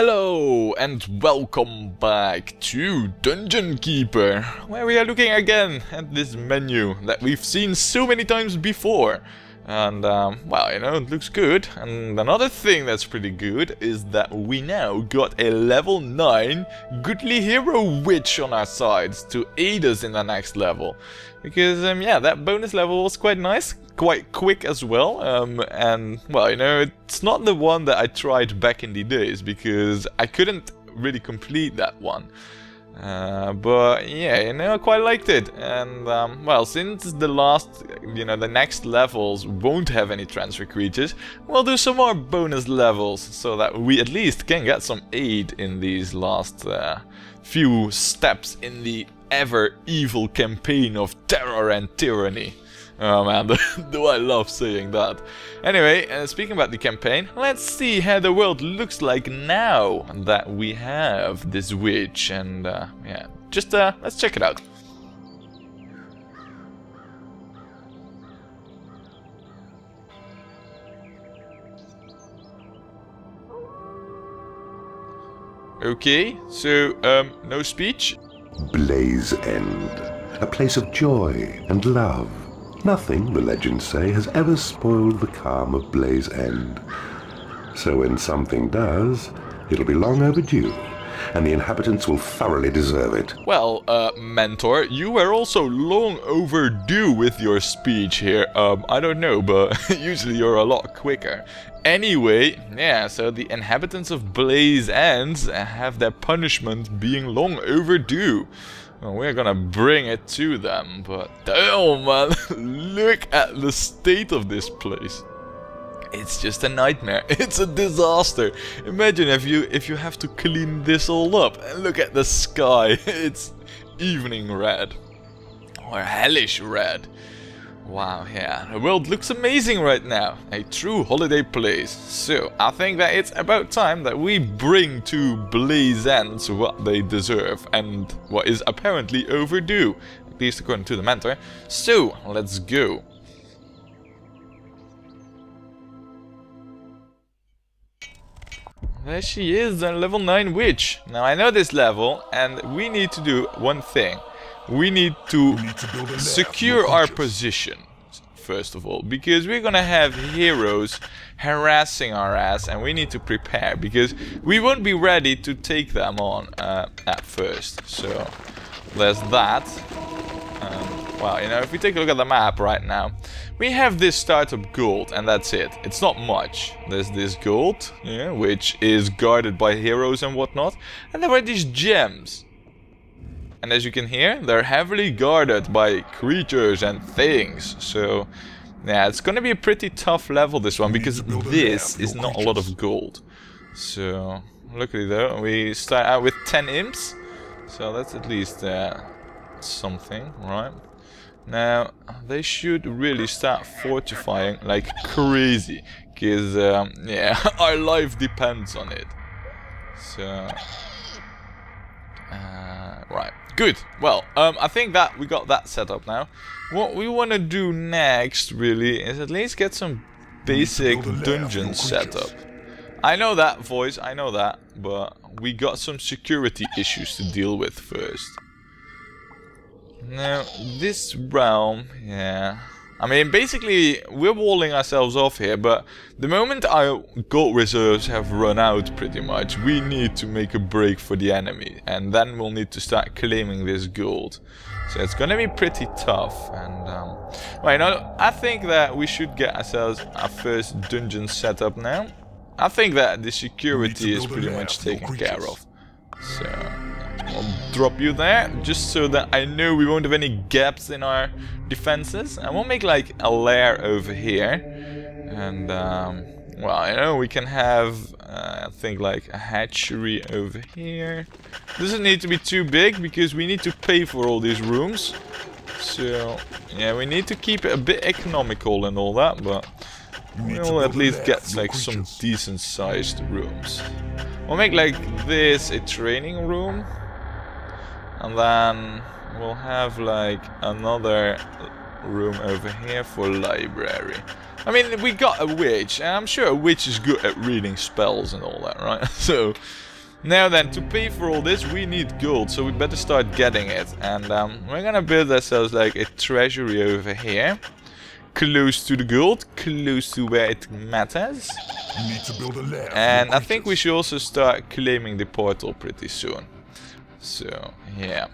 Hello and welcome back to Dungeon Keeper, where we are looking again at this menu that we've seen so many times before. And, um, well, you know, it looks good. And another thing that's pretty good is that we now got a level 9 Goodly Hero Witch on our sides to aid us in the next level. Because, um, yeah, that bonus level was quite nice, quite quick as well. Um, and, well, you know, it's not the one that I tried back in the days, because I couldn't really complete that one. Uh, but yeah, you know, I quite liked it. And um, well, since the last, you know, the next levels won't have any transfer creatures, we'll do some more bonus levels so that we at least can get some aid in these last uh, few steps in the ever evil campaign of terror and tyranny. Oh man, do I love saying that. Anyway, uh, speaking about the campaign, let's see how the world looks like now that we have this witch and uh, yeah, just uh, let's check it out. Okay, so um, no speech. Blaise End, a place of joy and love. Nothing, the legends say, has ever spoiled the calm of Blaise End. So when something does, it'll be long overdue, and the inhabitants will thoroughly deserve it. Well, uh, Mentor, you were also long overdue with your speech here. Um, I don't know, but usually you're a lot quicker. Anyway, yeah, so the inhabitants of Blaise Ends have their punishment being long overdue. Well, we're gonna bring it to them, but damn man, look at the state of this place. It's just a nightmare. It's a disaster. Imagine if you if you have to clean this all up and look at the sky. It's evening red or hellish red. Wow, yeah, the world looks amazing right now. A true holiday place. So, I think that it's about time that we bring to Blaise Ends what they deserve and what is apparently overdue. At least according to the mentor. So, let's go. There she is, the level 9 witch. Now I know this level and we need to do one thing. We need to, need to secure our position, first of all, because we're gonna have heroes harassing our ass and we need to prepare, because we won't be ready to take them on uh, at first. So, there's that. Um, well, you know, if we take a look at the map right now, we have this startup gold, and that's it. It's not much. There's this gold, yeah, which is guarded by heroes and whatnot, and there are these gems. And as you can hear, they're heavily guarded by creatures and things. So, yeah, it's gonna be a pretty tough level this one, because this is not a lot of gold. So, luckily though, we start out with 10 imps. So that's at least uh, something, right? Now, they should really start fortifying like crazy. Because, um, yeah, our life depends on it. So... Uh, right, good. Well, um, I think that we got that set up now. What we want to do next, really, is at least get some basic dungeon set up. I know that voice, I know that, but we got some security issues to deal with first. Now, this realm, yeah... I mean, basically, we're walling ourselves off here, but the moment our gold reserves have run out, pretty much, we need to make a break for the enemy, and then we'll need to start claiming this gold. So it's gonna be pretty tough, and, um... Well, you know, I think that we should get ourselves our first dungeon set up now. I think that the security is pretty much taken care of. So... I'll drop you there, just so that I know we won't have any gaps in our defenses. And we'll make like a lair over here. And, um, well, you know, we can have, uh, I think, like a hatchery over here. Doesn't need to be too big, because we need to pay for all these rooms. So, yeah, we need to keep it a bit economical and all that, but we'll at least get like some decent sized rooms. We'll make like this a training room. And then we'll have like another room over here for library. I mean, we got a witch, and I'm sure a witch is good at reading spells and all that, right? so, now then, to pay for all this, we need gold, so we better start getting it. And um, we're gonna build ourselves like a treasury over here. Close to the gold, close to where it matters. need to build a lair. And I think we should also start claiming the portal pretty soon. So, yeah.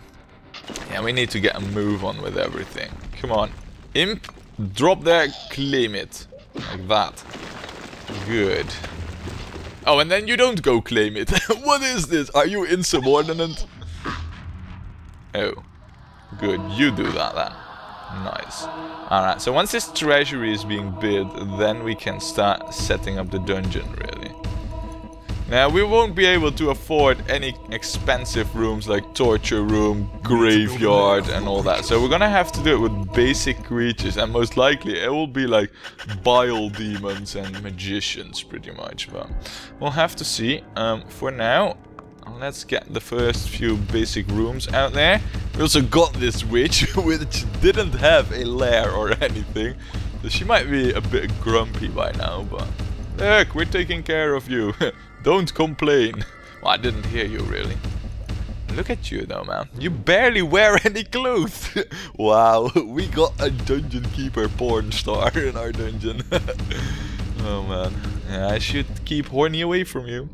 Yeah, we need to get a move on with everything. Come on. Imp, drop there, claim it. Like that. Good. Oh, and then you don't go claim it. what is this? Are you insubordinate? Oh. Good, you do that then. Nice. Alright, so once this treasury is being built, then we can start setting up the dungeon, really. Now, we won't be able to afford any expensive rooms like torture room, graveyard and all that. So we're gonna have to do it with basic creatures and most likely it will be like bile demons and magicians pretty much. But we'll have to see. Um, for now, let's get the first few basic rooms out there. We also got this witch, which didn't have a lair or anything. So she might be a bit grumpy by now, but... Look, we're taking care of you. Don't complain. Well, I didn't hear you really. Look at you though, man. You barely wear any clothes. wow, we got a dungeon keeper porn star in our dungeon. oh man. Yeah, I should keep horny away from you.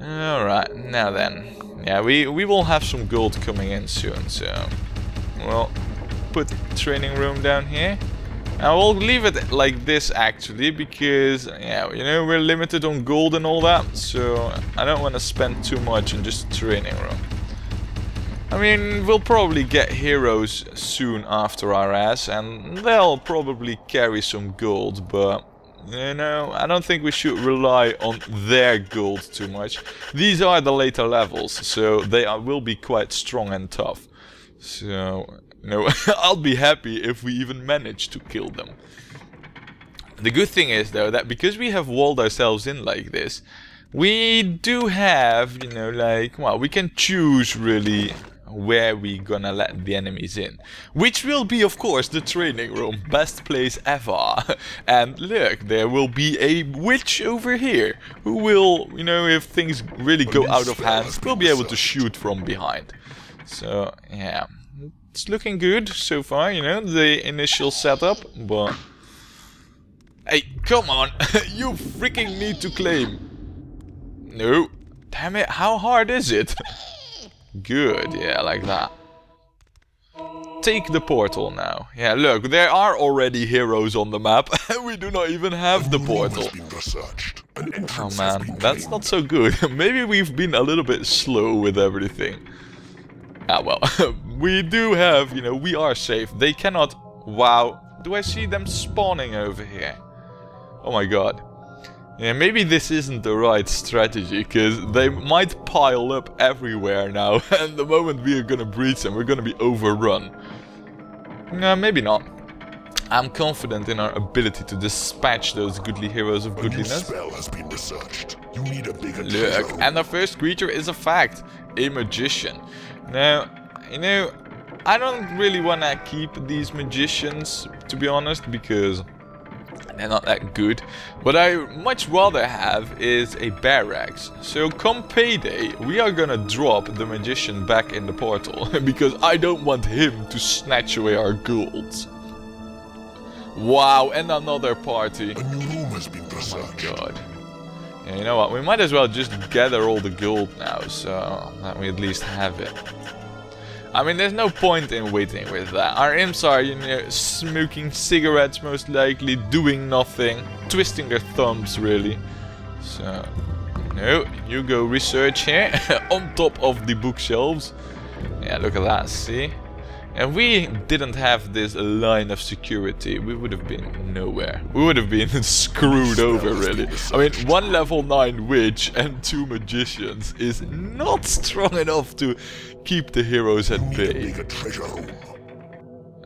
Alright, now then. Yeah, we, we will have some gold coming in soon, so... Well, put training room down here. I will leave it like this actually, because, yeah, you know, we're limited on gold and all that, so I don't want to spend too much on just training room. I mean, we'll probably get heroes soon after our ass, and they'll probably carry some gold, but, you know, I don't think we should rely on their gold too much. These are the later levels, so they are, will be quite strong and tough. So, no, I'll be happy if we even manage to kill them. The good thing is, though, that because we have walled ourselves in like this, we do have, you know, like, well, we can choose really where we gonna let the enemies in. Which will be, of course, the training room. Best place ever. and look, there will be a witch over here. Who will, you know, if things really go out of hand, will be able to shoot from behind. So, yeah it's looking good so far, you know, the initial setup, but... Hey, come on! you freaking need to claim! No. Damn it, how hard is it? good, yeah, like that. Take the portal now. Yeah, look, there are already heroes on the map, and we do not even have the portal. Oh man, that's not so good. Maybe we've been a little bit slow with everything. Ah, well, we do have, you know, we are safe. They cannot... Wow. Do I see them spawning over here? Oh my god. Yeah, maybe this isn't the right strategy, because they might pile up everywhere now, and the moment we are gonna breach them, we're gonna be overrun. No, maybe not. I'm confident in our ability to dispatch those goodly heroes of goodliness. spell has been researched. You need a bigger Look, and the first creature is a fact. A magician. Now, you know, I don't really want to keep these magicians, to be honest, because they're not that good. What I much rather have is a barracks. So come payday, we are gonna drop the magician back in the portal, because I don't want him to snatch away our golds. Wow, and another party. A new room has been researched. Oh my god. You know what, we might as well just gather all the gold now, so that we at least have it. I mean, there's no point in waiting with that. Our imps are, you know, smoking cigarettes most likely, doing nothing, twisting their thumbs really. So, no, you go research here, on top of the bookshelves. Yeah, look at that, see? And we didn't have this line of security, we would have been nowhere. We would have been screwed over, really. I mean, one level 9 witch and two magicians is not strong enough to keep the heroes at bay.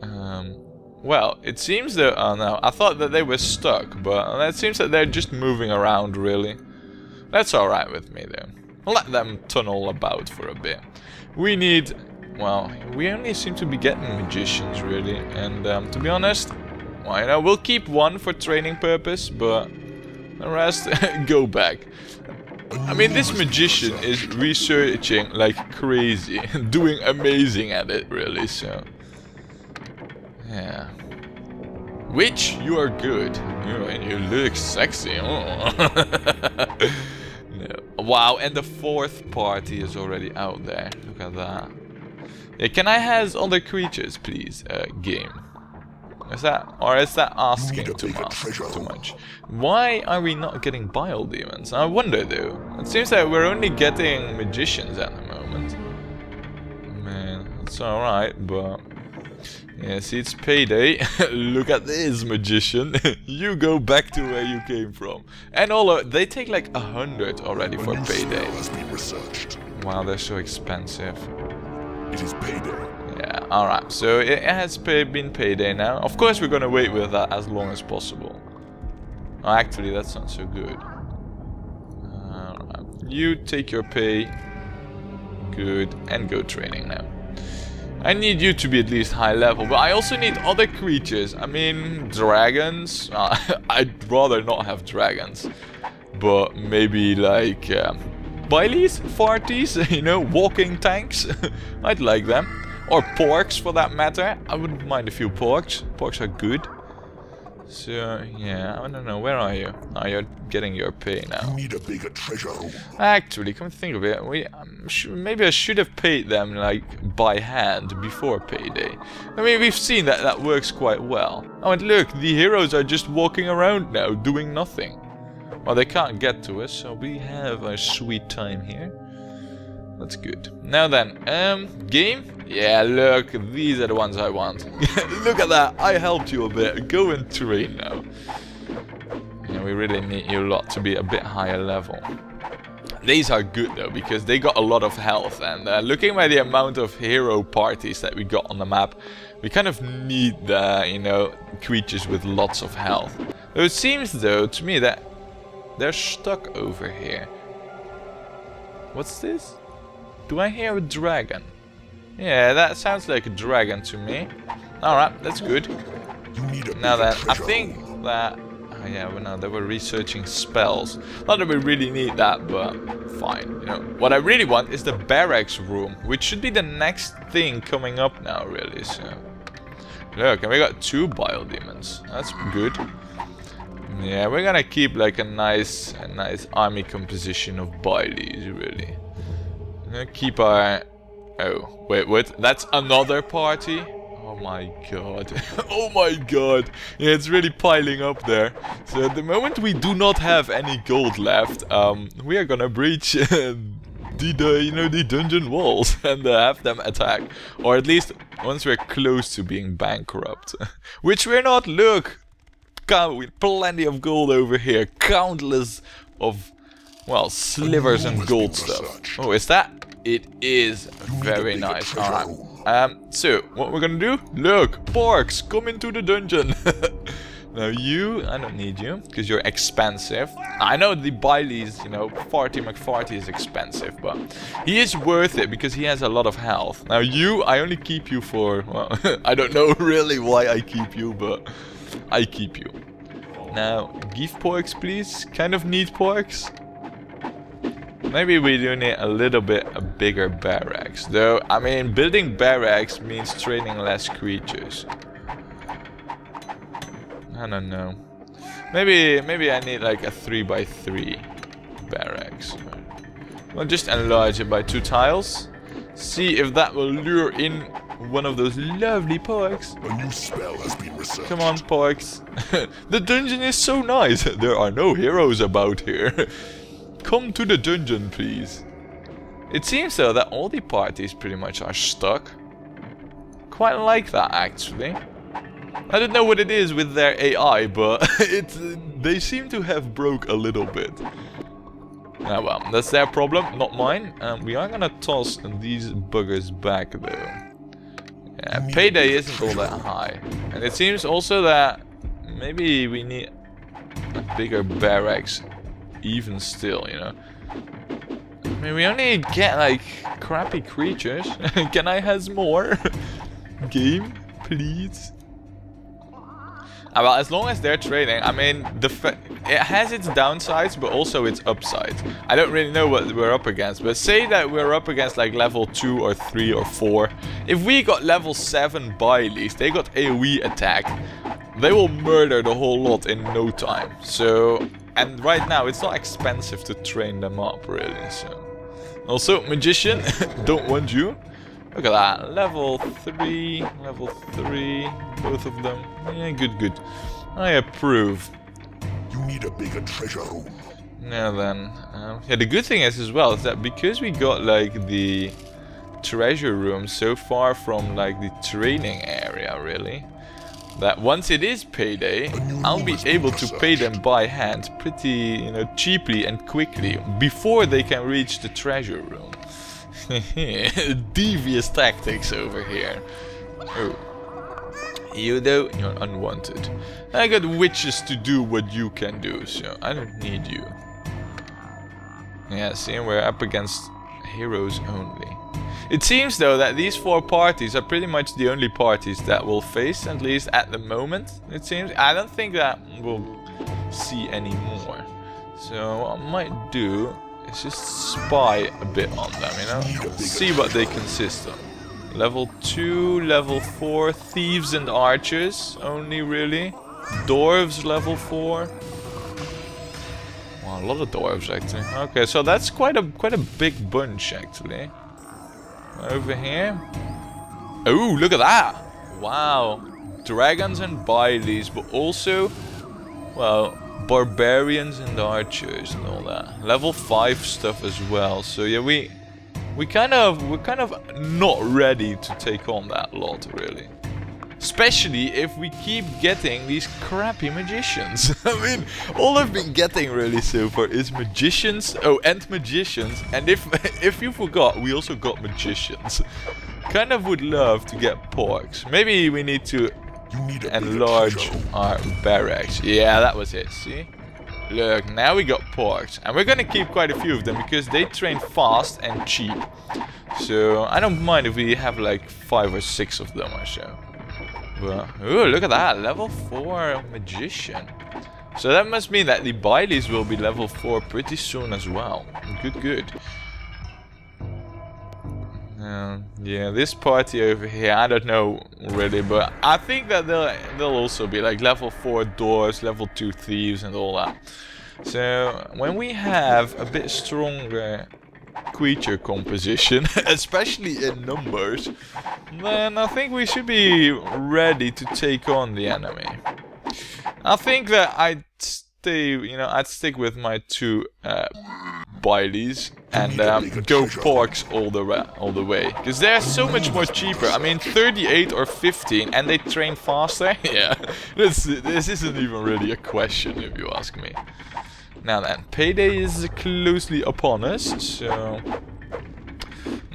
Um, well, it seems that... Oh no, I thought that they were stuck, but it seems that they're just moving around, really. That's alright with me, though. Let them tunnel about for a bit. We need... Well, we only seem to be getting magicians, really. And um, to be honest, Well, you we'll keep one for training purpose, but the rest go back. I mean, this magician is researching like crazy, doing amazing at it, really, so... Yeah. Which, you are good. Oh, and you look sexy. Oh. no. Wow, and the fourth party is already out there. Look at that. Yeah, can I has other creatures, please, uh, game? Is that, or is that asking too much? Too much? Why are we not getting bile demons? I wonder though. It seems like we're only getting magicians at the moment. Man, it's alright, but yeah, see, it's payday. Look at this, magician. you go back to where you came from. And all of, they take like a hundred already for payday. Wow, they're so expensive. It is payday. Yeah, alright. So it has pay been payday now. Of course, we're gonna wait with that as long as possible. Oh, actually, that's not so good. Alright. You take your pay. Good. And go training now. I need you to be at least high level, but I also need other creatures. I mean, dragons. Uh, I'd rather not have dragons. But maybe like um, Bileys, farties, you know, walking tanks. I'd like them. Or porks for that matter. I wouldn't mind a few porks. Porks are good. So, yeah, I don't know, where are you? Oh, you're getting your pay now. You need a bigger treasure room. Actually, come to think of it, we um, maybe I should have paid them, like, by hand before payday. I mean, we've seen that that works quite well. Oh, and look, the heroes are just walking around now, doing nothing. Well, they can't get to us, so we have a sweet time here. That's good. Now then, um, game? Yeah, look, these are the ones I want. look at that, I helped you a bit. Go and train now. We really need you a lot to be a bit higher level. These are good though, because they got a lot of health. And uh, looking by the amount of hero parties that we got on the map, we kind of need the, you know, creatures with lots of health. Though it seems though, to me, that they're stuck over here. What's this? Do I hear a dragon? Yeah, that sounds like a dragon to me. Alright, that's good. Now then, I think that... Oh yeah, well, no, they were researching spells. Not that we really need that, but fine. You know, what I really want is the barracks room, which should be the next thing coming up now, really. So, look, and we got two bile demons. That's good. Yeah, we're gonna keep like a nice, a nice army composition of Bileys, really. keep our... Oh, wait, what? That's another party? Oh my god. oh my god. Yeah, it's really piling up there. So at the moment we do not have any gold left, um, we are gonna breach the, the, you know, the dungeon walls and uh, have them attack. Or at least once we're close to being bankrupt. Which we're not, look! With plenty of gold over here. Countless of, well, slivers and gold stuff. Oh, is that? It is very nice. Alright. Um, so, what we're gonna do? Look, porks, come into the dungeon. now you, I don't need you, because you're expensive. I know the Bileys, you know, Farty McFarty is expensive, but he is worth it because he has a lot of health. Now you, I only keep you for, well, I don't know really why I keep you, but I keep you. Now, give porks, please. Kind of need porks. Maybe we do need a little bit a bigger barracks. Though, I mean, building barracks means training less creatures. I don't know. Maybe, maybe I need like a 3 by 3 barracks. Well, just enlarge it by two tiles. See if that will lure in one of those lovely porks. A new spell has been researched. Come on, porks. the dungeon is so nice. There are no heroes about here. Come to the dungeon, please. It seems though that all the parties pretty much are stuck. Quite like that, actually. I don't know what it is with their AI, but it's they seem to have broke a little bit. Ah well, that's their problem, not mine. Um, we are gonna toss these buggers back though. Yeah, payday isn't all that high. And it seems also that maybe we need a bigger barracks even still, you know. I mean, we only get like crappy creatures. Can I has more? Game, please. Uh, well, as long as they're trading, I mean, the it has its downsides, but also its upsides. I don't really know what we're up against, but say that we're up against like level 2 or 3 or 4. If we got level 7 Baileys, they got AoE attack, they will murder the whole lot in no time. So, and right now it's not expensive to train them up, really, so... Also, Magician, don't want you. Look at that, level 3, level 3, both of them. Yeah, good, good. I approve. You need a bigger treasure room. Now then, um, yeah, the good thing is as well is that because we got like the treasure room so far from like the training area, really, that once it is payday, I'll be able to pay them by hand pretty, you know, cheaply and quickly before they can reach the treasure room. Devious tactics over here. Oh. You though, you're unwanted. I got witches to do what you can do, so I don't need you. Yeah, see, we're up against heroes only. It seems though that these four parties are pretty much the only parties that will face, at least at the moment, it seems. I don't think that we'll see any more. So what I might do is just spy a bit on them, you know? See what they consist of. Level 2, level 4, thieves and archers only really. Dwarves level 4. Wow, a lot of dwarves actually. Okay, so that's quite a quite a big bunch actually. Over here. Oh, look at that! Wow. Dragons and Baileys, but also, well, barbarians and archers and all that. Level 5 stuff as well. So yeah, we we kind of we're kind of not ready to take on that lot really. Especially if we keep getting these crappy magicians. I mean, all I've been getting really so far is magicians. Oh, and magicians. And if if you forgot, we also got magicians. kind of would love to get porks. Maybe we need to enlarge our barracks. Yeah, that was it. See? Look, now we got porks. And we're gonna keep quite a few of them because they train fast and cheap. So I don't mind if we have like five or six of them or so. But, ooh, look at that, level 4 magician. So that must mean that the Baileys will be level 4 pretty soon as well. Good, good. Uh, yeah, this party over here, I don't know really, but I think that they'll, they'll also be like level 4 doors, level 2 thieves and all that. So, when we have a bit stronger creature composition, especially in numbers, then I think we should be ready to take on the enemy. I think that I'd stay, you know, I'd stick with my two uh, Baileys and um, go Porks all the all the way, because they're so much more cheaper. I mean, 38 or 15, and they train faster. yeah, this this isn't even really a question if you ask me. Now then, payday is closely upon us, so...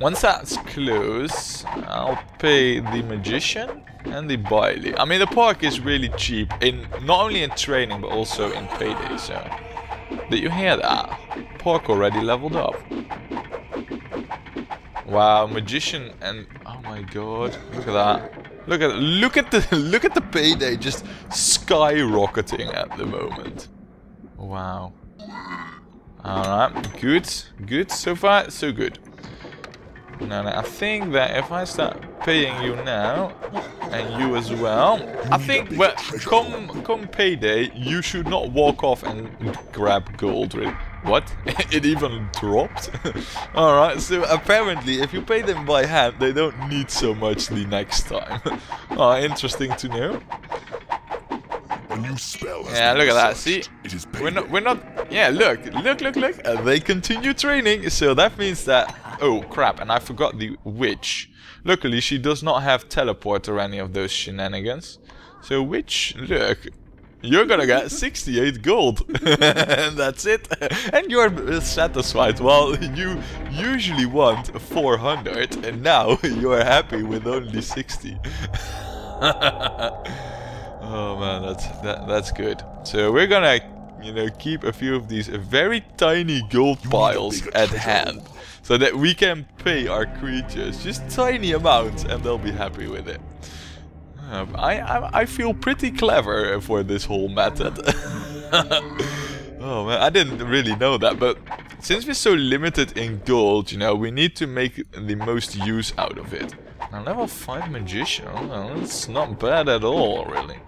Once that's close, I'll pay the Magician and the Bailey. I mean, the park is really cheap, in not only in training, but also in payday, so... Did you hear that? Park already leveled up. Wow, Magician and... Oh my god, look at that. Look at look at the look at the payday just skyrocketing at the moment. Wow. Alright, good, good, so far so good. Now, I think that if I start paying you now, and you as well, I think well, come come payday, you should not walk off and grab gold. Really. What? it even dropped? Alright, so apparently if you pay them by hand, they don't need so much the next time. oh, interesting to know A new spell yeah, look at that. See, It is. we're not, we're not. Yeah, look, look, look, look. Uh, they continue training, so that means that. Oh crap! And I forgot the witch. Luckily, she does not have teleport or any of those shenanigans. So witch, look, you're gonna get 68 gold. and that's it. And you're satisfied. Well, you usually want 400 and now you're happy with only 60. Oh man, that's that, that's good. So we're gonna, you know, keep a few of these very tiny gold piles at hand, so that we can pay our creatures just tiny amounts, and they'll be happy with it. Uh, I, I I feel pretty clever for this whole method. oh man, I didn't really know that, but since we're so limited in gold, you know, we need to make the most use out of it. Now, level 5 magician, well, that's not bad at all, really.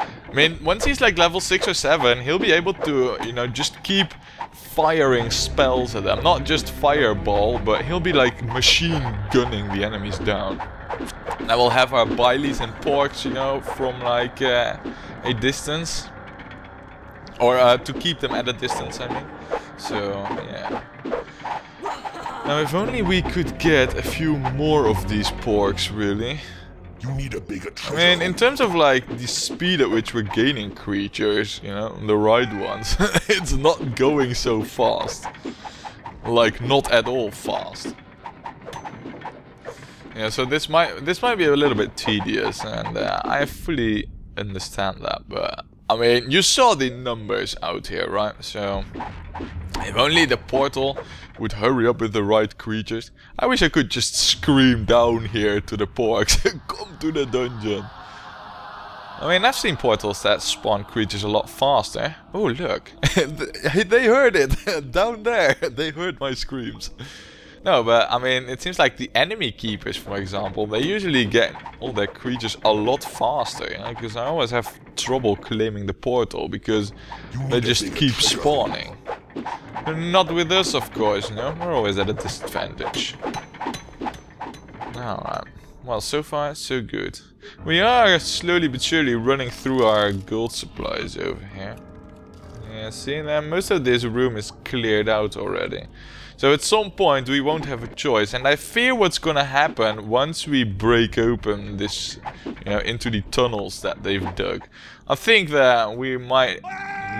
I mean, once he's like level 6 or 7, he'll be able to, you know, just keep firing spells at them. Not just fireball, but he'll be like machine gunning the enemies down. Now we'll have our Baileys and Porks, you know, from like uh, a distance. Or uh, to keep them at a distance, I mean. So, yeah. Now if only we could get a few more of these porks, really. You need a bigger I treasure mean, in terms of like the speed at which we're gaining creatures, you know, the right ones, it's not going so fast. Like, not at all fast. Yeah, so this might this might be a little bit tedious, and uh, I fully understand that. But I mean, you saw the numbers out here, right? So if only the portal would hurry up with the right creatures. I wish I could just scream down here to the porks, come to the dungeon. I mean, I've seen portals that spawn creatures a lot faster. Oh, look. they heard it. down there. They heard my screams. No, but I mean, it seems like the enemy keepers, for example, they usually get all their creatures a lot faster, you know, because I always have trouble claiming the portal, because they just keep spawning. Not with us, of course, you know, we're always at a disadvantage. Alright, well, so far, so good. We are slowly but surely running through our gold supplies over here. Yeah, see, now most of this room is cleared out already. So at some point we won't have a choice, and I fear what's gonna happen once we break open this, you know, into the tunnels that they've dug. I think that we might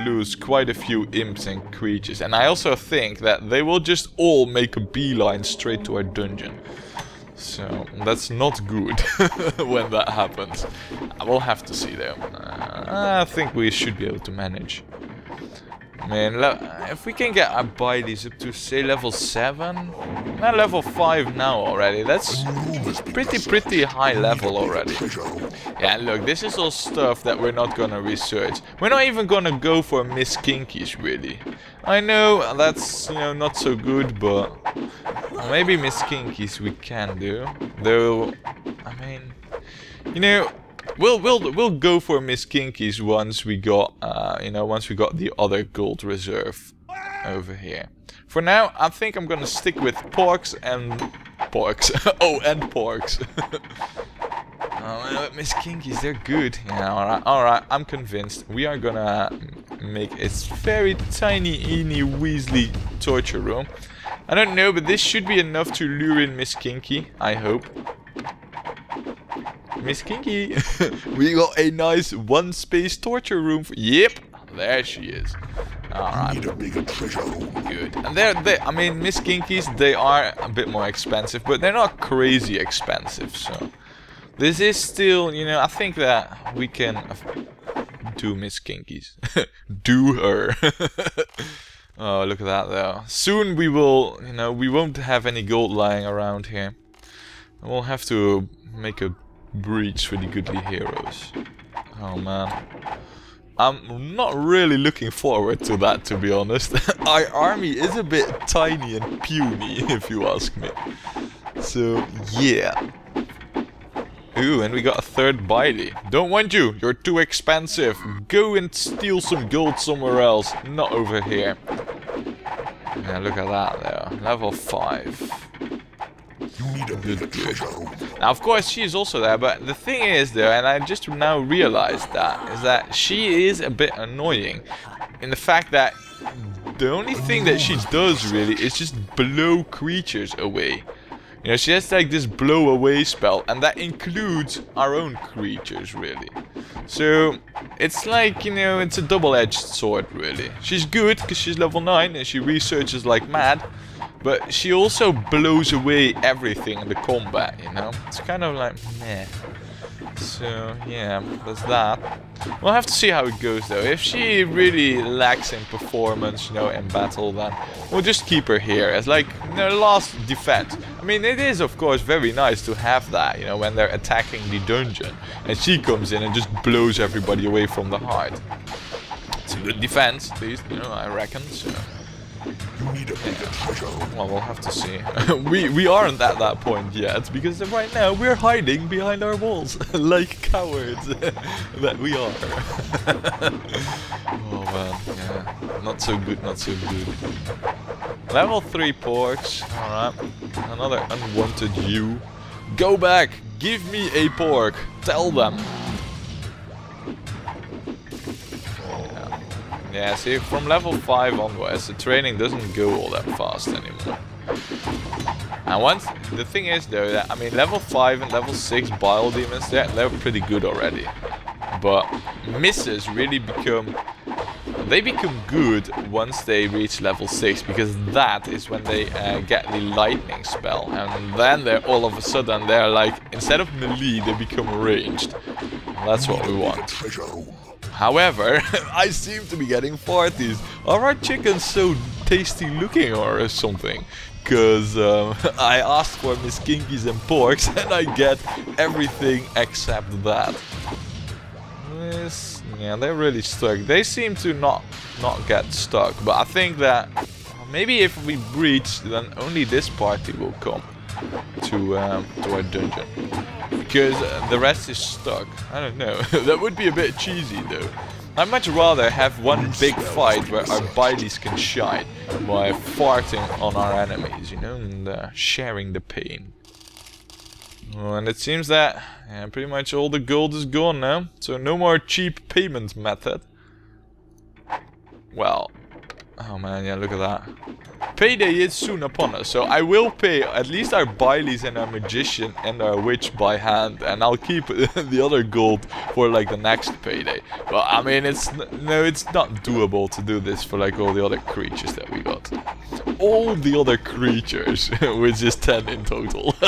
lose quite a few imps and creatures, and I also think that they will just all make a beeline straight to our dungeon. So that's not good when that happens. I will have to see though. Uh, I think we should be able to manage. Man, if we can get our bodies up to say level 7, not level 5 now already, that's pretty pretty high level already. Yeah, look, this is all stuff that we're not gonna research. We're not even gonna go for Miss Kinkies, really. I know that's, you know, not so good, but maybe Miss Kinkies we can do. Though, I mean, you know, we'll we'll we'll go for Miss Kinkies once we got, uh, you know, once we got the other gold reserve over here. For now, I think I'm gonna stick with porks and porks. oh, and porks. Oh, Miss Kinkies, they're good. Yeah, alright, alright, I'm convinced. We are gonna make a very tiny, eeny, weasley torture room. I don't know, but this should be enough to lure in Miss Kinky, I hope. Miss Kinky, we got a nice one-space torture room. For yep, there she is. Alright. Need a bigger treasure room. Good. And they're, they, I mean, Miss Kinkies, they are a bit more expensive, but they're not crazy expensive, so... This is still, you know, I think that we can do Miss Kinkies. do her. oh, look at that, though. Soon we will, you know, we won't have any gold lying around here. We'll have to make a breach for the goodly heroes. Oh, man. I'm not really looking forward to that, to be honest. Our army is a bit tiny and puny, if you ask me. So, yeah. Ooh, and we got a third Bailey. Don't want you, you're too expensive. Go and steal some gold somewhere else, not over here. Yeah, look at that there. Level 5. Now, of course, she is also there, but the thing is, though, and I just now realized that, is that she is a bit annoying in the fact that the only thing that she does really is just blow creatures away. You know, she has like this blow away spell, and that includes our own creatures, really. So, it's like, you know, it's a double-edged sword, really. She's good, because she's level 9, and she researches like mad, but she also blows away everything in the combat, you know? It's kind of like, meh. So, yeah, that's that. We'll have to see how it goes, though. If she really lacks in performance, you know, in battle, then we'll just keep her here as, like, know, last defense. I mean, it is of course very nice to have that, you know, when they're attacking the dungeon. And she comes in and just blows everybody away from the heart. It's a good defense, at least, you know, I reckon, so... You need a bigger treasure. Well, we'll have to see. we we aren't at that point yet because right now we're hiding behind our walls like cowards that we are. oh man, yeah, not so good, not so good. Level three porks. All right, another unwanted you. Go back. Give me a pork. Tell them. Yeah, see, from level 5 onwards, the training doesn't go all that fast anymore. And once, the thing is though, that, I mean, level 5 and level 6 Bile Demons, they're, they're pretty good already. But misses really become, they become good once they reach level 6, because that is when they uh, get the lightning spell. And then they're all of a sudden, they're like, instead of melee, they become ranged. And that's what we want. However, I seem to be getting 40s. Are our chickens so tasty looking or something? Because um, I asked for Miss Kinkies and Porks and I get everything except that. Yeah, they're really stuck. They seem to not not get stuck, but I think that maybe if we breach, then only this party will come to um, to our dungeon because uh, the rest is stuck. I don't know. that would be a bit cheesy though. I'd much rather have one big fight where our bodies can shine by farting on our enemies, you know, and uh, sharing the pain. And it seems that yeah, pretty much all the gold is gone now, so no more cheap payment method. Well, oh man, yeah, look at that. Payday is soon upon us, so I will pay at least our Baileys and our Magician and our Witch by hand, and I'll keep the other gold for like the next payday. But I mean, it's no, it's not doable to do this for like all the other creatures that we got. All the other creatures, which is 10 in total.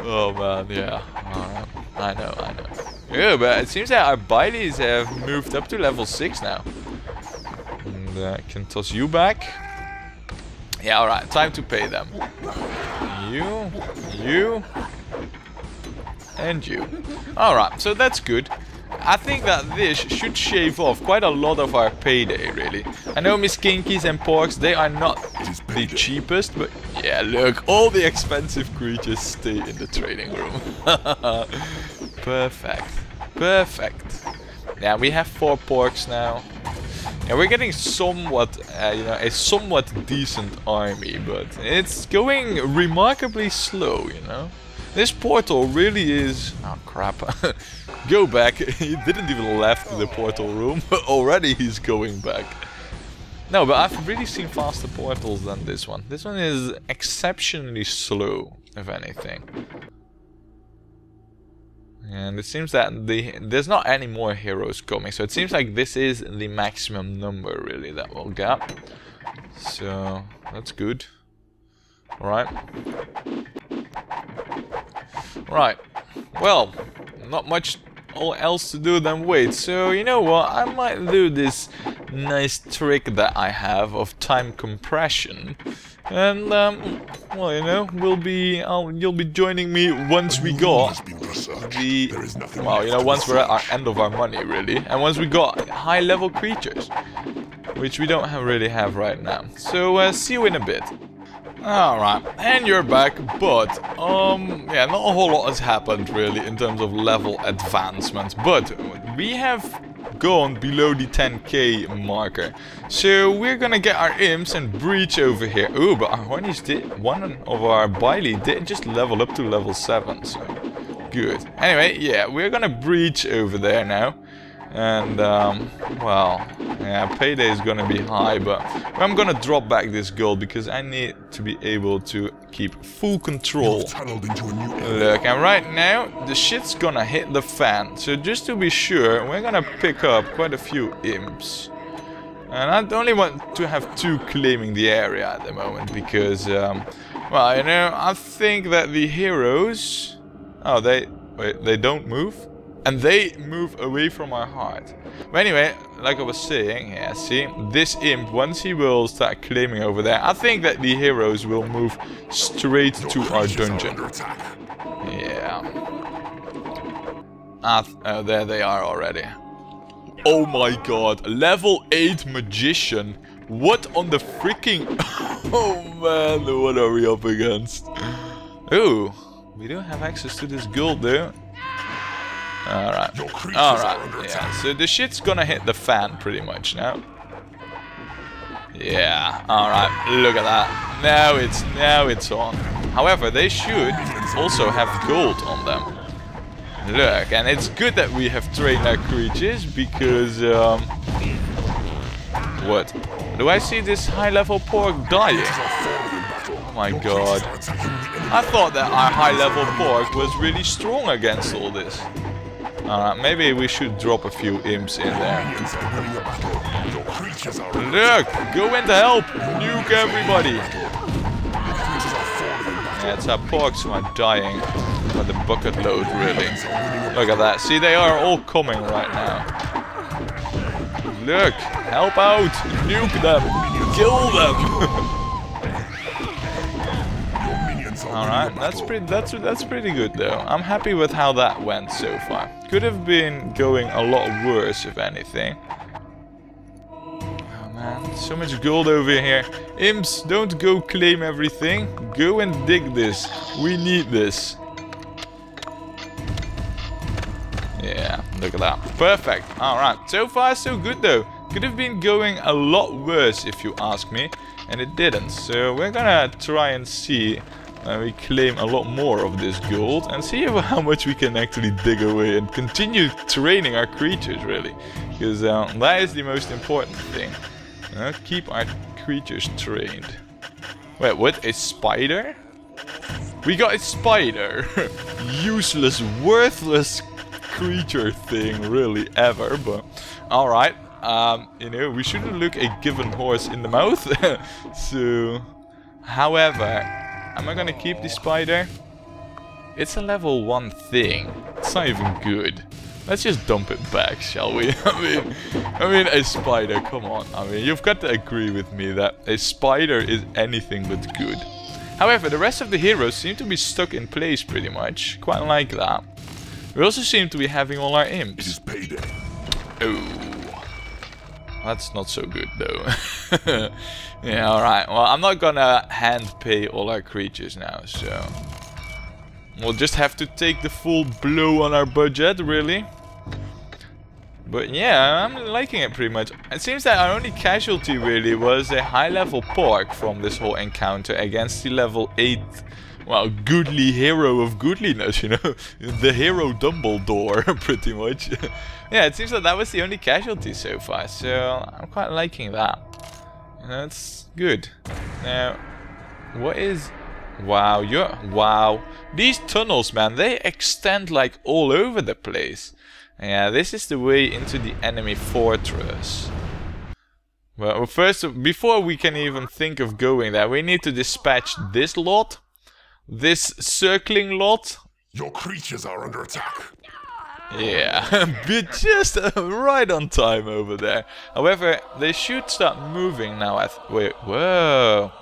oh man, yeah. I know, I know. Yeah, but it seems that our Baileys have moved up to level 6 now. And uh, I can toss you back. Yeah, alright, time to pay them. You, you, and you. Alright, so that's good. I think that this should shave off quite a lot of our payday, really. I know Miss Kinkies and Porks, they are not the cheapest, but yeah, look, all the expensive creatures stay in the trading room. Perfect. Perfect. Yeah, we have four porks now. Yeah, we're getting somewhat, uh, you know, a somewhat decent army, but it's going remarkably slow, you know. This portal really is... Oh, crap. Go back. he didn't even left the portal room. Already he's going back. No, but I've really seen faster portals than this one. This one is exceptionally slow, if anything. And it seems that the there's not any more heroes coming, so it seems like this is the maximum number really that we'll get. So that's good. Alright. Right. Well, not much else to do than wait. So you know what? I might do this nice trick that I have of time compression. And um, well, you know, we'll be, I'll, you'll be joining me once we got the, well, you know, once we're at our end of our money, really, and once we got high-level creatures, which we don't have, really have right now. So uh, see you in a bit. Alright, and you're back, but, um, yeah, not a whole lot has happened, really, in terms of level advancement, but we have gone below the 10k marker. So we're gonna get our imps and breach over here. Oh, but our honeys did, one of our Bailey did just level up to level 7, so good. Anyway, yeah, we're gonna breach over there now. And, um, well, yeah, payday is gonna be high, but I'm gonna drop back this gold because I need to be able to keep full control. Look, and right now, the shit's gonna hit the fan. So just to be sure, we're gonna pick up quite a few imps. And I only want to have two claiming the area at the moment because, um, well, you know, I think that the heroes... Oh, they... Wait, they don't move? And they move away from our heart. But anyway, like I was saying, yeah, see, this imp, once he will start claiming over there, I think that the heroes will move straight to our dungeon. Yeah. Ah, oh, there they are already. Oh my god, level 8 magician. What on the freaking... oh man, what are we up against? Ooh, we don't have access to this gold though. Alright, alright, yeah, so the shit's gonna hit the fan pretty much now. Yeah, alright, look at that. Now it's, now it's on. However, they should also have gold on them. Look, and it's good that we have trained our creatures because, um... What? Do I see this high-level pork dying? Oh my god. I thought that our high-level pork was really strong against all this. Alright, maybe we should drop a few imps in there. Look! Go in to help! Nuke everybody! Yeah, it's our porks who are dying by the bucket load, really. Look at that. See, they are all coming right now. Look! Help out! Nuke them! Kill them! Alright, that's pretty that's that's pretty good though. I'm happy with how that went so far. Could have been going a lot worse if anything. Oh man, so much gold over here. Imps, don't go claim everything. Go and dig this. We need this. Yeah, look at that. Perfect. Alright, so far so good though. Could have been going a lot worse if you ask me. And it didn't. So we're gonna try and see and we claim a lot more of this gold and see how much we can actually dig away and continue training our creatures really. Because uh, that is the most important thing. Uh, keep our creatures trained. Wait what? A spider? We got a spider! Useless worthless creature thing really ever but all right um, you know we shouldn't look a given horse in the mouth. So however Am I gonna keep the spider? It's a level 1 thing. It's not even good. Let's just dump it back, shall we? I mean, I mean, a spider, come on. I mean, you've got to agree with me that a spider is anything but good. However, the rest of the heroes seem to be stuck in place pretty much. Quite like that. We also seem to be having all our imps. It is payday. Oh. That's not so good though. yeah, alright. Well, I'm not gonna hand pay all our creatures now, so... We'll just have to take the full blow on our budget, really. But yeah, I'm liking it pretty much. It seems that our only casualty really was a high level pork from this whole encounter against the level 8 well, goodly hero of goodliness, you know? the hero Dumbledore, pretty much. yeah, it seems that that was the only casualty so far, so I'm quite liking that. That's good. Now, what is... Wow, you're... Wow. These tunnels, man, they extend like all over the place. Yeah, this is the way into the enemy fortress. Well, first, before we can even think of going there, we need to dispatch this lot this circling lot. Your creatures are under attack. Yeah, but just uh, right on time over there. However, they should start moving now. I wait, whoa,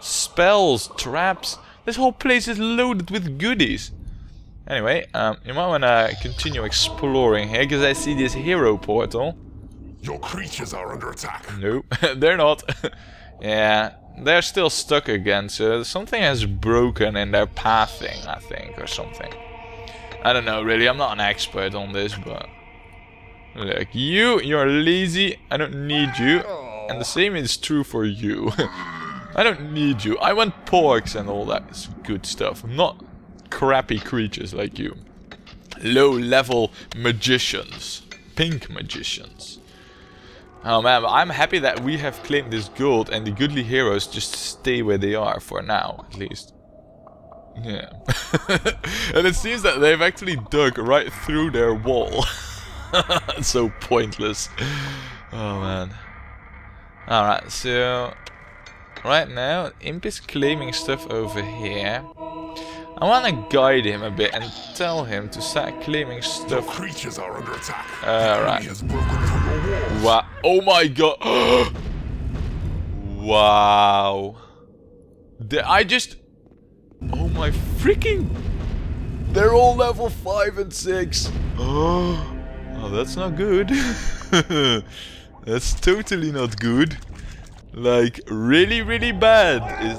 spells, traps. This whole place is loaded with goodies. Anyway, um, you might want to continue exploring here because I see this hero portal. Your creatures are under attack. Nope, they're not. yeah, they're still stuck again, so something has broken in their pathing, I think, or something. I don't know, really, I'm not an expert on this, but... Look, you, you're lazy, I don't need you, oh. and the same is true for you. I don't need you, I want porks and all that good stuff, not crappy creatures like you. Low-level magicians, pink magicians. Oh man, I'm happy that we have claimed this gold and the goodly heroes just stay where they are for now, at least. Yeah. and it seems that they've actually dug right through their wall. so pointless. Oh man. Alright, so... Right now, Imp is claiming stuff over here. I want to guide him a bit and tell him to start claiming stuff. creatures are under attack. Alright. Enemy has broken through your walls. Wow. Oh my god. wow. The, I just... My freaking... They're all level 5 and 6. Oh, that's not good. that's totally not good. Like, really, really bad. Is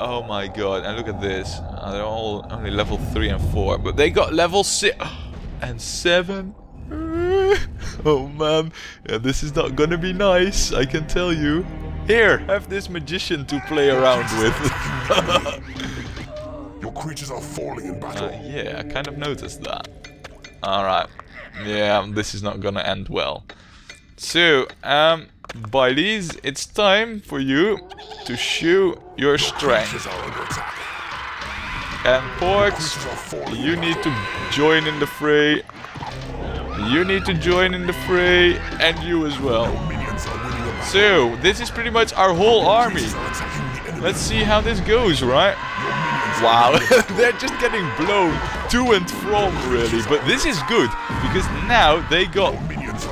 Oh my god, and look at this. Uh, they're all only level 3 and 4, but they got level 6 and 7. oh man, yeah, this is not gonna be nice, I can tell you. Here, have this magician to play around with. Creatures are falling in battle. Uh, yeah, I kind of noticed that. Alright. Yeah, this is not gonna end well. So, um, Baileys, it's time for you to show your strength. Are under attack. And Porks, Creatures are falling. you need to join in the fray. You need to join in the fray, and you as well. Minions are winning a battle. So, this is pretty much our whole army. Creatures are attacking the enemy. Let's see how this goes, right? Wow, they're just getting blown to and from, really. But this is good because now they got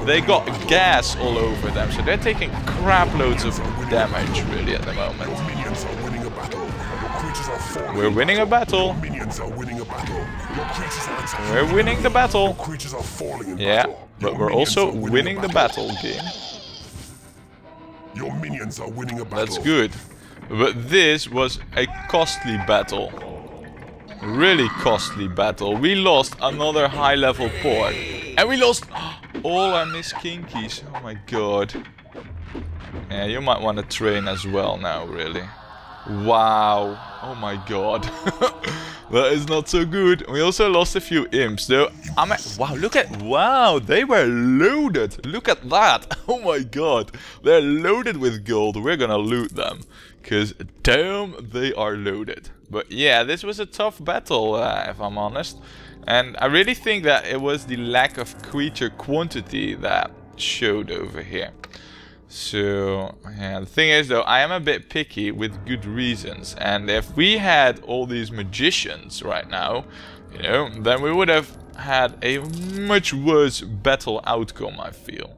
they got gas all over them, so they're taking crap loads of damage, really, at the moment. Minions are winning a battle. Your creatures are falling. We're winning a battle. Minions are winning a battle. Your creatures are attacking. We're winning the battle. Creatures are falling in Yeah, but we're also winning winning the battle game. Your minions are winning a battle. That's good. But this was a costly battle. Really costly battle. We lost another high level port. And we lost all our Miss Kinkies. Oh my god. Yeah, you might want to train as well now, really. Wow. Oh my god. that is not so good. We also lost a few imps, though. I'm wow, look at... Wow, they were loaded. Look at that. Oh my god. They're loaded with gold. We're gonna loot them. Because, damn, they are loaded. But yeah, this was a tough battle, uh, if I'm honest. And I really think that it was the lack of creature quantity that showed over here. So, yeah, the thing is though, I am a bit picky with good reasons. And if we had all these magicians right now, you know, then we would have had a much worse battle outcome, I feel.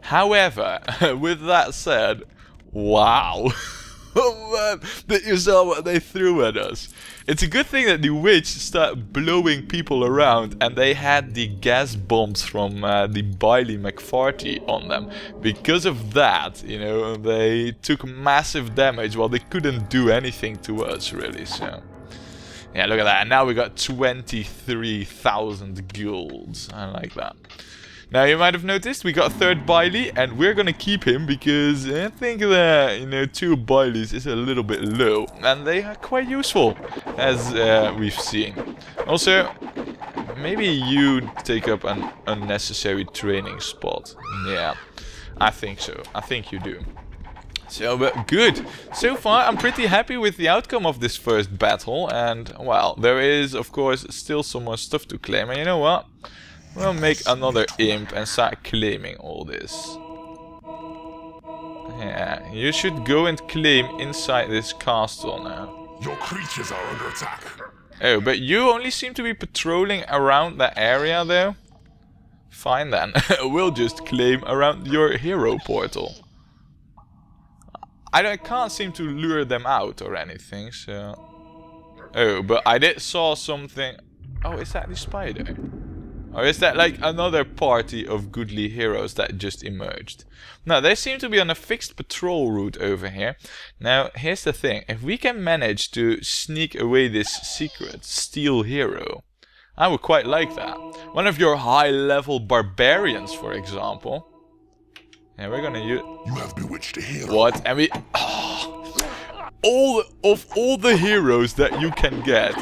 However, with that said, wow. man, did you saw what they threw at us? It's a good thing that the witch started blowing people around and they had the gas bombs from uh, the Biley McFarty on them. Because of that, you know, they took massive damage while they couldn't do anything to us really, so... Yeah, look at that. And now we got 23,000 golds. I like that. Now, you might have noticed we got a third Biley, and we're gonna keep him because I think that, you know, two Bileys is a little bit low. And they are quite useful, as uh, we've seen. Also, maybe you take up an unnecessary training spot. Yeah, I think so. I think you do. So, but good. So far, I'm pretty happy with the outcome of this first battle. And, well, there is, of course, still some more stuff to claim. And you know what? We'll make another imp and start claiming all this. Yeah, you should go and claim inside this castle now. Your creatures are under attack. Oh, but you only seem to be patrolling around that area though? Fine then, we'll just claim around your hero portal. I don't, can't seem to lure them out or anything, so... Oh, but I did saw something... Oh, is that the spider? Or is that like another party of goodly heroes that just emerged? Now, they seem to be on a fixed patrol route over here. Now, here's the thing. If we can manage to sneak away this secret steal hero, I would quite like that. One of your high-level barbarians, for example. And we're gonna use... You have bewitched a hero. What? And we... Ah, all of all the heroes that you can get,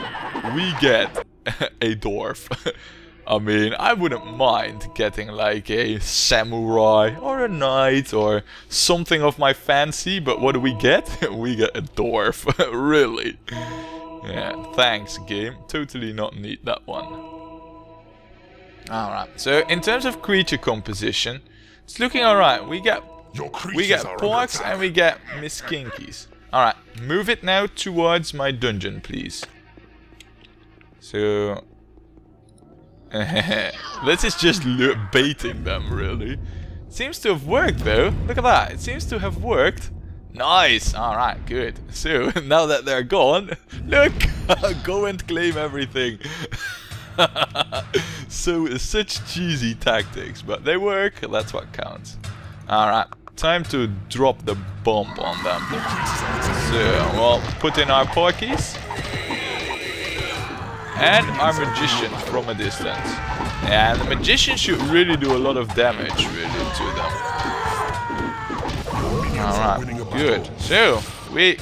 we get a dwarf. I mean, I wouldn't mind getting like a samurai or a knight or something of my fancy, but what do we get? we get a dwarf. really? Yeah, thanks game. Totally not need that one. Alright, so in terms of creature composition, it's looking alright. We get we get porks and we get Miss Kinkies. Alright, move it now towards my dungeon, please. So... this is just baiting them, really. Seems to have worked, though. Look at that. It seems to have worked. Nice! Alright, good. So, now that they're gone, look! Go and claim everything. so, such cheesy tactics, but they work, that's what counts. Alright, time to drop the bomb on them. So, we'll put in our porkies. And our magician from a distance. And the magician should really do a lot of damage, really, to them. Alright, good. So, we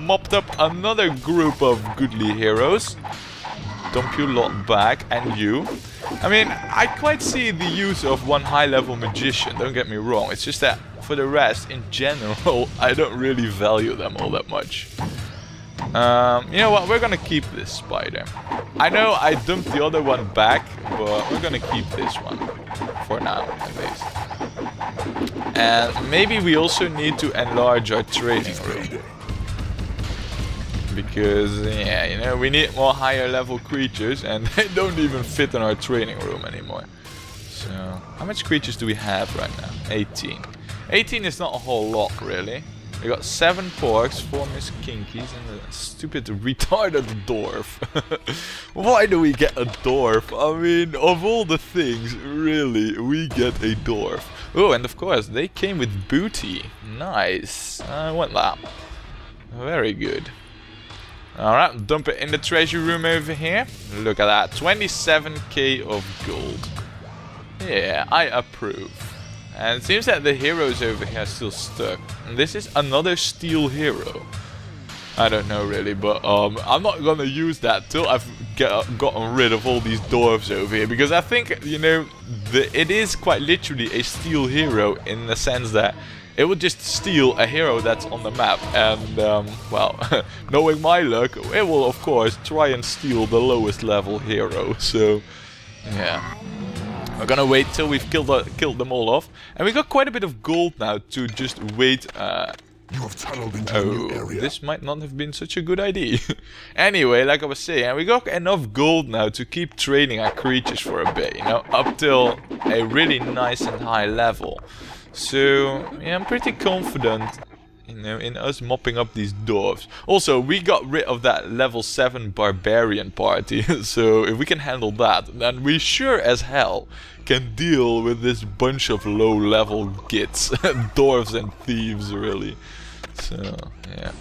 mopped up another group of goodly heroes. Dump you lot back, and you. I mean, I quite see the use of one high-level magician, don't get me wrong. It's just that, for the rest, in general, I don't really value them all that much. Um, you know what, we're gonna keep this spider. I know I dumped the other one back, but we're gonna keep this one. For now, at least. And maybe we also need to enlarge our training room. Because, yeah, you know, we need more higher level creatures and they don't even fit in our training room anymore. So, how much creatures do we have right now? 18. 18 is not a whole lot, really. We got 7 porks, 4 Miss Kinkies, and a stupid retarded dwarf. Why do we get a dwarf? I mean, of all the things, really, we get a dwarf. Oh, and of course, they came with booty. Nice. Uh, I want that. Very good. Alright, dump it in the treasure room over here. Look at that, 27k of gold. Yeah, I approve. And it seems that the heroes over here are still stuck. And this is another steal hero. I don't know really, but um, I'm not gonna use that till I've get, gotten rid of all these dwarves over here. Because I think, you know, the, it is quite literally a steal hero in the sense that it would just steal a hero that's on the map. And, um, well, knowing my luck, it will of course try and steal the lowest level hero. So, yeah. We're gonna wait till we've killed, uh, killed them all off. And we got quite a bit of gold now to just wait. Uh, you have tunneled into oh, a new area. this might not have been such a good idea. anyway, like I was saying, we got enough gold now to keep training our creatures for a bit, you know, up till a really nice and high level. So, yeah, I'm pretty confident you know, in us mopping up these dwarves. Also, we got rid of that level 7 barbarian party, so if we can handle that, then we sure as hell can deal with this bunch of low level gits, dwarves and thieves really. So, yeah.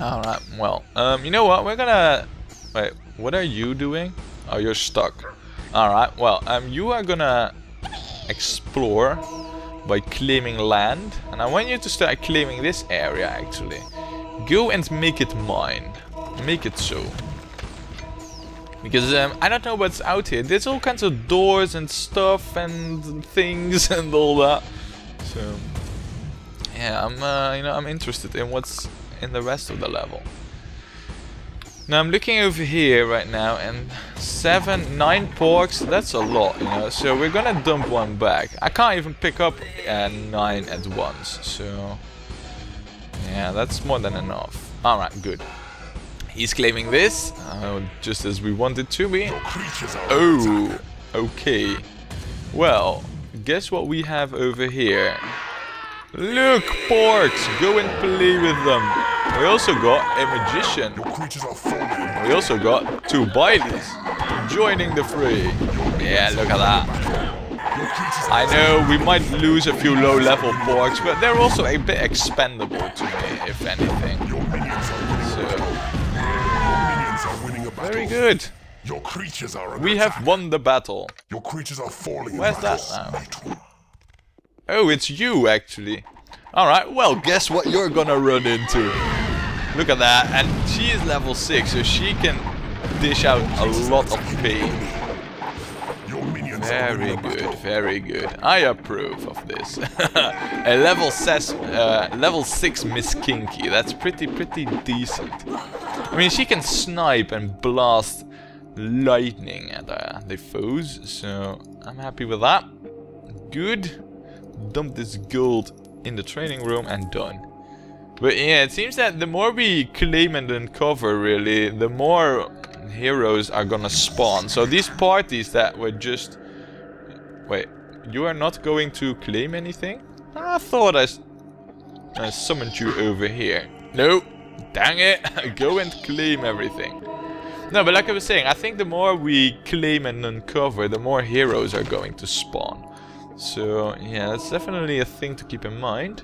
Alright, well, um, you know what, we're gonna... Wait, what are you doing? Oh, you're stuck. Alright, well, um, you are gonna explore by claiming land. And I want you to start claiming this area actually. Go and make it mine. Make it so. Because um, I don't know what's out here. There's all kinds of doors and stuff and things and all that. So yeah, I'm uh, you know I'm interested in what's in the rest of the level. Now I'm looking over here right now and seven, nine porks, that's a lot, you know, so we're gonna dump one back. I can't even pick up uh, nine at once, so yeah, that's more than enough. Alright, good. He's claiming this, uh, just as we wanted to be. Oh, okay. Well, guess what we have over here? Look, porks, go and play with them. We also got a magician. We also got two Baileys joining the fray. Yeah, look at that. I know we might lose a few low level porks, but they're also a bit expendable to me, if anything. So very good. Your creatures are we have won the battle. Your creatures are falling Where's that now? Oh, it's you actually. Alright, well, guess what you're gonna run into? Look at that, and she is level 6, so she can dish out a lot of pain. Very good, very good. I approve of this. a level, ses uh, level 6 Miss Kinky, that's pretty, pretty decent. I mean, she can snipe and blast lightning at uh, the foes, so I'm happy with that. Good. Dump this gold in the training room and done. But yeah, it seems that the more we claim and uncover, really, the more heroes are gonna spawn. So these parties that were just... Wait, you are not going to claim anything? I thought I, I summoned you over here. No, dang it, go and claim everything. No, but like I was saying, I think the more we claim and uncover, the more heroes are going to spawn. So, yeah, that's definitely a thing to keep in mind.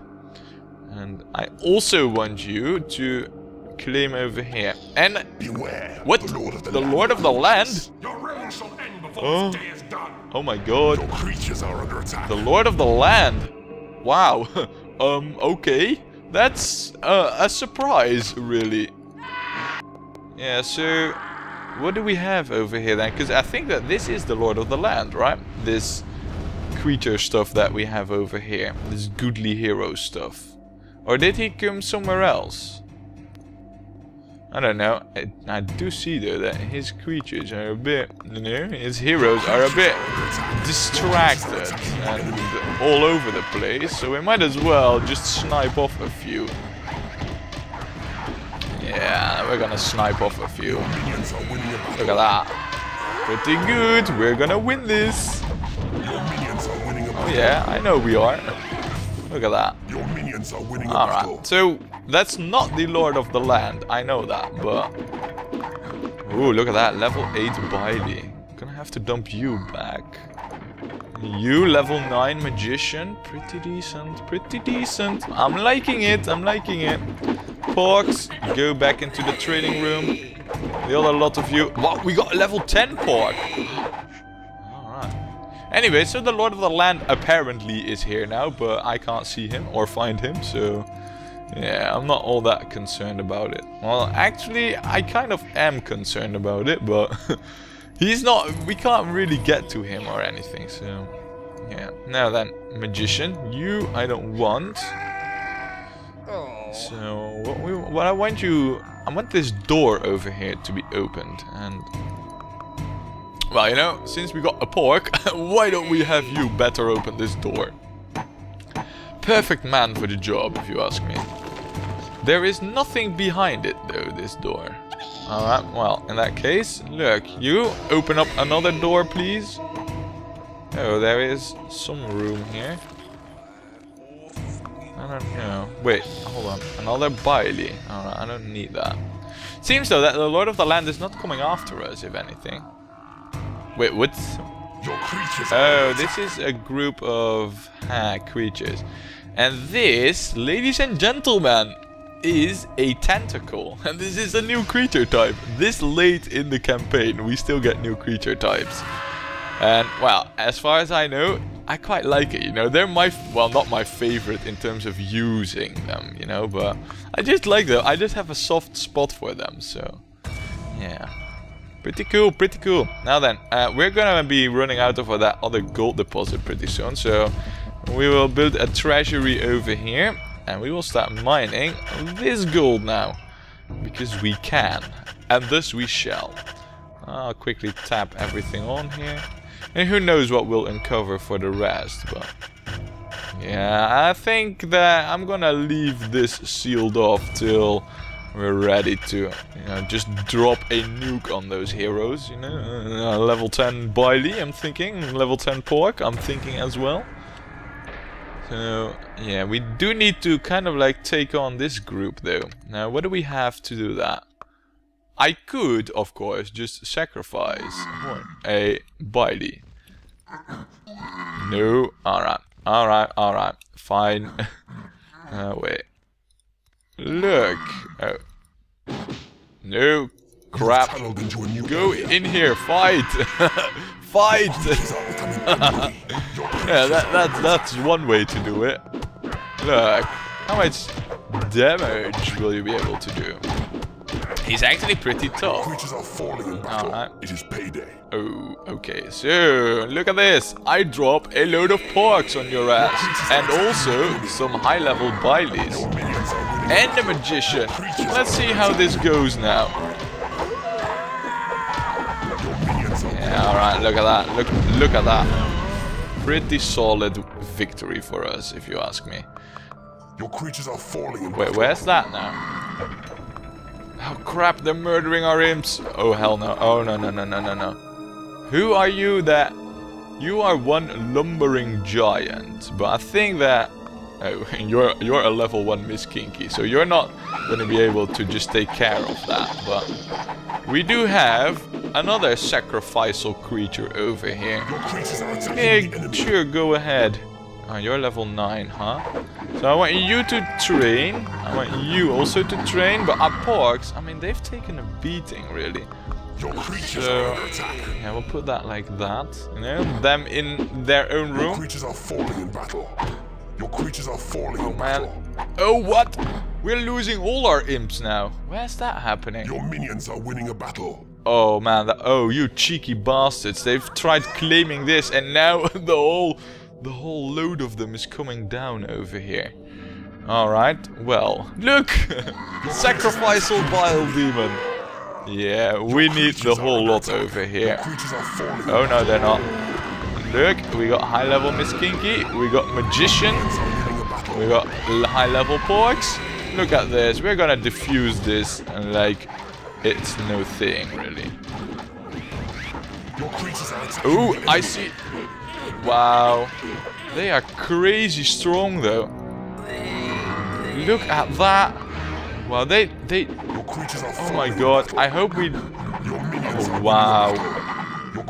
And I also want you to claim over here. And... Beware. What? The Lord of the, the land. Lord of the Land? Your reign shall end before Oh. this day is done. Oh my god. Your creatures are under attack. The Lord of the Land. Wow. um, okay. That's uh, a surprise, really. Yeah, so... What do we have over here then? Because I think that this is the Lord of the Land, right? This creature stuff that we have over here. This goodly hero stuff. Or did he come somewhere else? I don't know. I, I do see though that his creatures are a bit, you know, his heroes are a bit distracted and all over the place. So we might as well just snipe off a few. Yeah, we're gonna snipe off a few. Look at that. Pretty good. We're gonna win this. Oh yeah, I know we are. Look at that. Your minions are winning a battle. Alright, so that's not the Lord of the Land, I know that, but... Ooh, look at that, level 8 Bailey. Gonna have to dump you back. You, level 9 Magician, pretty decent, pretty decent. I'm liking it, I'm liking it. Porks, go back into the trading room. The other lot of you... What, we got a level 10 Pork! Anyway, so the Lord of the Land apparently is here now, but I can't see him or find him, so... Yeah, I'm not all that concerned about it. Well, actually, I kind of am concerned about it, but... he's not... We can't really get to him or anything, so... Yeah. Now then, Magician, you I don't want. So, what, we, what I want you... I want this door over here to be opened, and... Well, you know, since we got a pork, why don't we have you better open this door? Perfect man for the job, if you ask me. There is nothing behind it, though, this door. Alright, well, in that case, look, you open up another door, please. Oh, there is some room here. I don't know. Wait, hold on. Another Bailey. Alright, I don't need that. Seems though that the Lord of the Land is not coming after us, if anything. Wait, what's... Your creatures Oh, this is a group of ha, creatures. And this, ladies and gentlemen, is a tentacle. And this is a new creature type. This late in the campaign, we still get new creature types. And, well, as far as I know, I quite like it, you know. They're my, f- well, not my favorite in terms of using them, you know, but I just like them. I just have a soft spot for them, so, yeah. Pretty cool, pretty cool. Now then, uh, we're gonna be running out of that other gold deposit pretty soon, so we will build a treasury over here, and we will start mining this gold now, because we can, and thus we shall. I'll quickly tap everything on here, and who knows what we'll uncover for the rest, but... Yeah, I think that I'm gonna leave this sealed off till we're ready to, you know, just drop a nuke on those heroes, you know. Uh, level 10 Bailey, I'm thinking. Level 10 Pork, I'm thinking as well. So, yeah, we do need to kind of like take on this group though. Now, what do we have to do that? I could, of course, just sacrifice a Bailey. No, alright, alright, alright, fine. uh, wait. Look. Oh. No. Crap. tunneled into a new Go in here. Fight. Fight. Creatures are becoming unruly. Your Yeah, that, that, that's one way to do it. Look. How much damage will you be able to do? He's actually pretty tough. creatures are falling in battle. Alright. It is payday. Oh, okay. So, look at this. I drop a load of porks on your ass. And also, some high-level Baileys. Your minions are winning. And a magician. Let's see how this goes now. Your minions are Yeah, alright, look at that. Look look at that. Pretty solid victory for us, if you ask me. Your creatures are falling in Wait, where's that now? Oh crap, they're murdering our imps. Oh hell no. Oh no no no no no no. Who are you that... You are one lumbering giant. But I think that... Oh, you're, you're a level 1 Miss Kinky. So you're not going to be able to just take care of that. But we do have another sacrificial creature over here. Your creatures are attacking Yeah, sure, go ahead. Oh, you're level 9, huh? So I want you to train. I want you also to train. But our porks, I mean, they've taken a beating, really. Your creatures So- are under attack. Yeah, we'll put that like that. You know, them in their own Your room. creatures are falling in battle. Your creatures are falling in oh, Man. battle. Oh, what? We're losing all our imps now. Where's that happening? Your minions are winning a battle. Oh man, that, oh you cheeky bastards. They've tried claiming this and now the whole the whole load of them is coming down over here. Alright, well, look! Sacrificial Bile Demon. Yeah, we need the whole lot over here. Creatures are falling. Oh no, they're not. Look, we got high level Miss Kinky, we got Magician, Minions are winning a battle. we got high level Porks. Look at this, we're gonna diffuse this and like it's no thing really. Your creatures are attacking Ooh, I see. Wow. They are crazy strong though. Look at that. Wow, they, they, oh my god. I hope we, oh wow.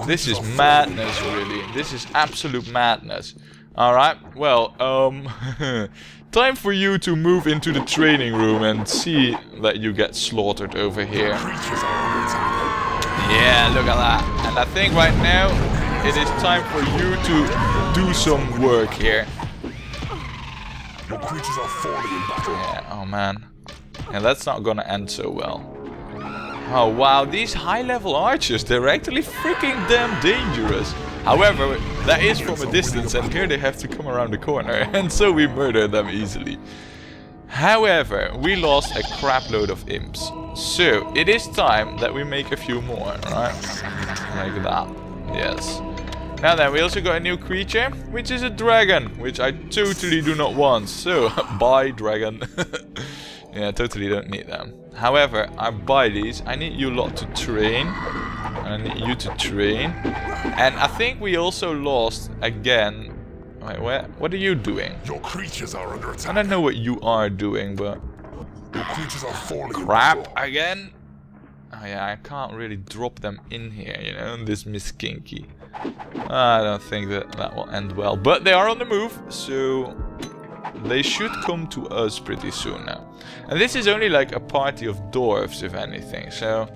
This is madness really. This is absolute madness. Alright, well, um, time for you to move into the training room and see that you get slaughtered over here. Yeah, look at that. And I think right now it is time for you to do some work here. Your creatures are falling in battle. Yeah, oh man. Yeah, that's not gonna end so well. Oh wow, these high level archers, they're actually freaking damn dangerous. However, that is from a distance and here they have to come around the corner and so we murder them easily. However, we lost a crap load of imps. So, it is time that we make a few more, right? Like that. Yes. Now then, we also got a new creature, which is a dragon, which I totally do not want. So, bye dragon. yeah, totally don't need them. However, I buy these. I need you lot to train. I need you to train. And I think we also lost again. Wait, where? What are you doing? Your creatures are under attack. I don't know what you are doing, but Your creatures are falling crap again. Oh yeah, I can't really drop them in here, you know, in this Miss Kinky. I don't think that that will end well. But they are on the move, so they should come to us pretty soon now. And this is only like a party of dwarves, if anything, so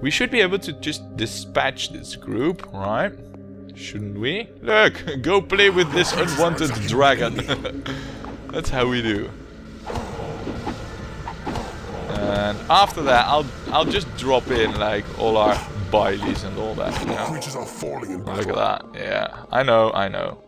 we should be able to just dispatch this group, right? Shouldn't we? Look, go play with this unwanted dragon. That's how we do. And after that, I'll I'll just drop in like all our Baileys and all that. You know? creatures are falling in Look at that. Yeah, I know, I know.